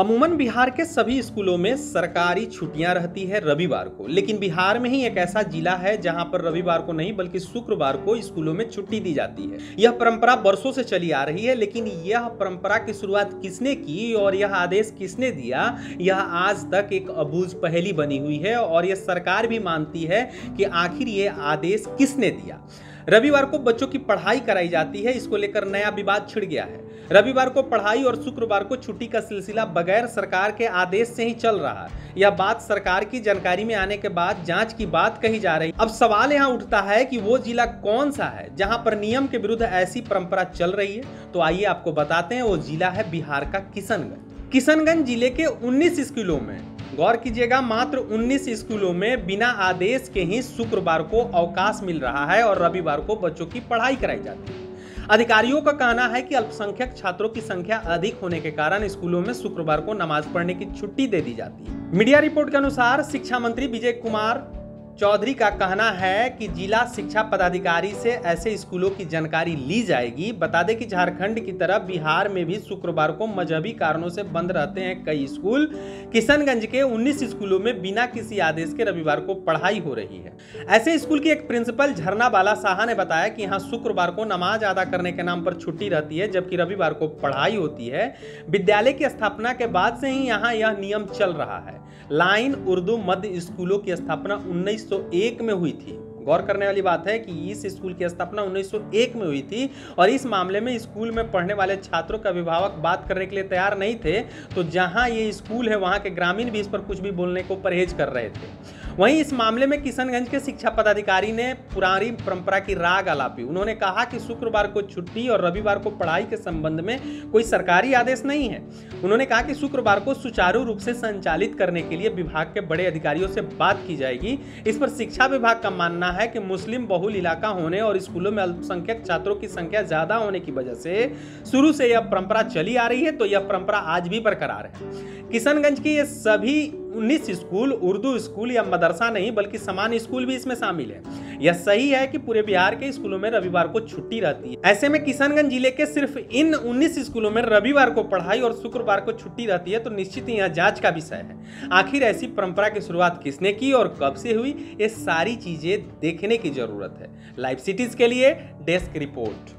अमूमन बिहार के सभी स्कूलों में सरकारी छुट्टियाँ रहती है रविवार को, लेकिन बिहार में ही एक ऐसा जिला है जहाँ पर रविवार को नहीं बल्कि शुक्रवार को स्कूलों में छुट्टी दी जाती है। यह परंपरा बरसों से चली आ रही है, लेकिन यह परंपरा की शुरुआत किसने की और यह आदेश किसने दिया? यह आज तक एक अबूझ पहली बनी हुई है और यह सरकार भी मानती है कि आखिर ये आदेश किसने दिया? रविवार को बच्चों की पढ़ाई कराई जाती है, इसको लेकर नया विवाद छिड़ गया है। रविवार को पढ़ाई और शुक्रवार को छुट्टी का सिलसिला बगैर सरकार के आदेश से ही चल रहा है। यह बात सरकार की जानकारी में आने के बाद जाँच की बात कही जा रही। अब सवाल यहाँ उठता है कि वो जिला कौन सा है, जहाँ पर नियम के विरुद्ध ऐसी परंपरा चल रही है? तो आइए आपको बताते हैं, वो जिला है बिहार का किशनगंज। किशनगंज ज़िले के 19 स्कूलों में गौर कीजिएगा, मात्र 19 स्कूलों में बिना आदेश के ही शुक्रवार को अवकाश मिल रहा है और रविवार को बच्चों की पढ़ाई कराई जाती है। अधिकारियों का कहना है कि अल्पसंख्यक छात्रों की संख्या अधिक होने के कारण स्कूलों में शुक्रवार को नमाज़ पढ़ने की छुट्टी दे दी जाती है। मीडिया रिपोर्ट के अनुसार शिक्षा मंत्री विजय कुमार चौधरी का कहना है कि जिला शिक्षा पदाधिकारी से ऐसे स्कूलों की जानकारी ली जाएगी। बता दें कि झारखंड की तरफ़ बिहार में भी शुक्रवार को मजहबी कारणों से बंद रहते हैं कई स्कूल। किशनगंज के 19 स्कूलों में बिना किसी आदेश के रविवार को पढ़ाई हो रही है। ऐसे स्कूल की एक प्रिंसिपल झरना बाला साहा ने बताया कि यहाँ शुक्रवार को नमाज़ अदा करने के नाम पर छुट्टी रहती है, जबकि रविवार को पढ़ाई होती है। विद्यालय की स्थापना के बाद से ही यहाँ यह नियम चल रहा है। लाइन उर्दू मध्य स्कूलों की स्थापना 1901 में हुई थी। गौर करने वाली बात है कि इस स्कूल की स्थापना 1901 में हुई थी और इस मामले में स्कूल में पढ़ने वाले छात्रों का अभिभावक बात करने के लिए तैयार नहीं थे तो जहाँ ये स्कूल है, वहाँ के ग्रामीण भी इस पर कुछ भी बोलने को परहेज कर रहे थे। वहीं इस मामले में किशनगंज के शिक्षा पदाधिकारी ने पुरानी परंपरा की राग आलापी उन्होंने कहा कि शुक्रवार को छुट्टी और रविवार को पढ़ाई के संबंध में कोई सरकारी आदेश नहीं है। उन्होंने कहा कि शुक्रवार को सुचारू रूप से संचालित करने के लिए विभाग के बड़े अधिकारियों से बात की जाएगी। इस पर शिक्षा विभाग का मानना है कि मुस्लिम बहुल इलाका होने और स्कूलों में अल्पसंख्यक छात्रों की संख्या ज़्यादा होने की वजह से शुरू से यह परंपरा चली आ रही है तो यह परंपरा आज भी बरकरार है। किशनगंज की ये सभी 19 स्कूल, उर्दू स्कूल या मदरसा नहीं, बल्कि समान स्कूल भी इसमें शामिल है। यह सही है कि पूरे बिहार के स्कूलों में रविवार को छुट्टी रहती है। ऐसे में किशनगंज ज़िले के सिर्फ़ इन 19 स्कूलों में रविवार को पढ़ाई और शुक्रवार को छुट्टी रहती है तो निश्चित ही यह जाँच का विषय है। आखिर ऐसी परंपरा की शुरुआत किसने की और कब से हुई, ये सारी चीज़ें देखने की ज़रूरत है। लाइव सिटीज़ के लिए डेस्क रिपोर्ट।